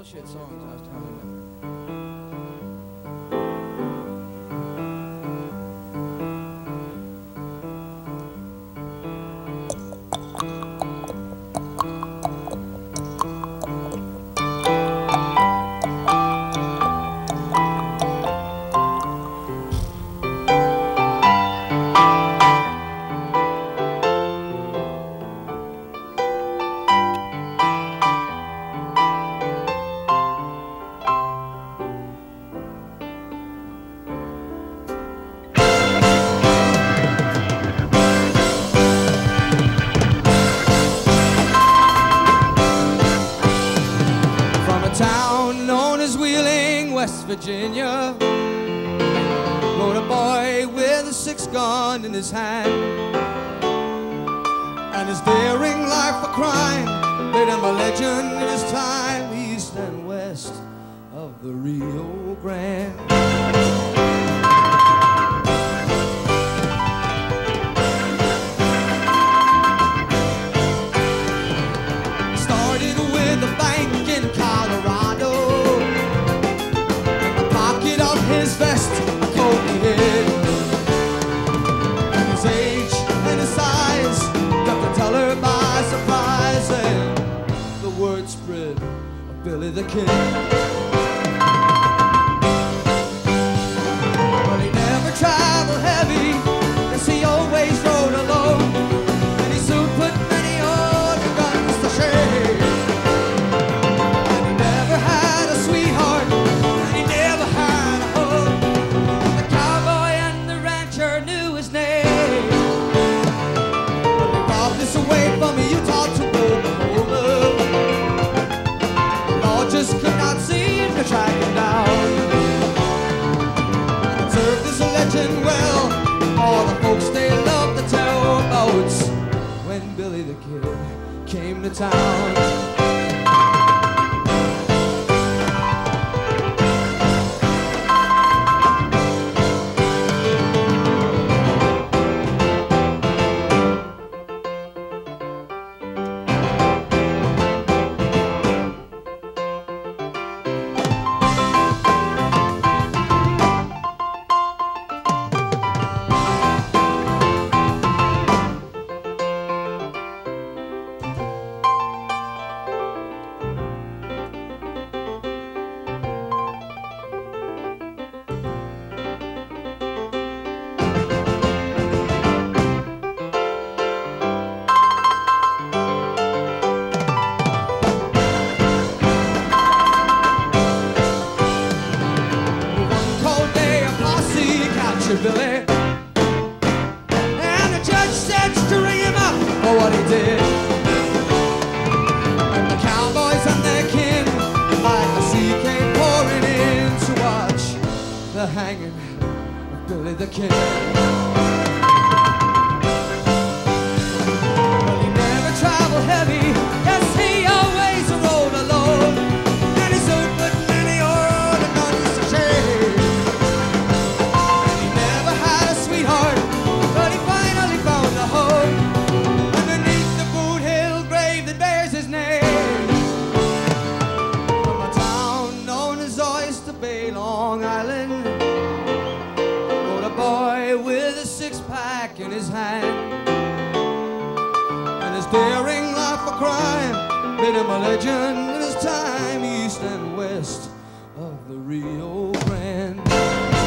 bullshit songs I was telling you. Virginia, rode a boy with a six gun in his hand. And his daring life for crime made him a legend in his time, east and west of the Rio spread of Billy the Kid. Billy the Kid came to town. Captured Billy. And the judge said to ring him up for what he did. And the cowboys and their kin, like the sea, came pouring in to watch the hanging of Billy the Kid. His name. From a town known as Oyster Bay, Long Island, rode a boy with a six-pack in his hand. And his daring life for crime made him a legend in his time, east and west of the Rio Grande.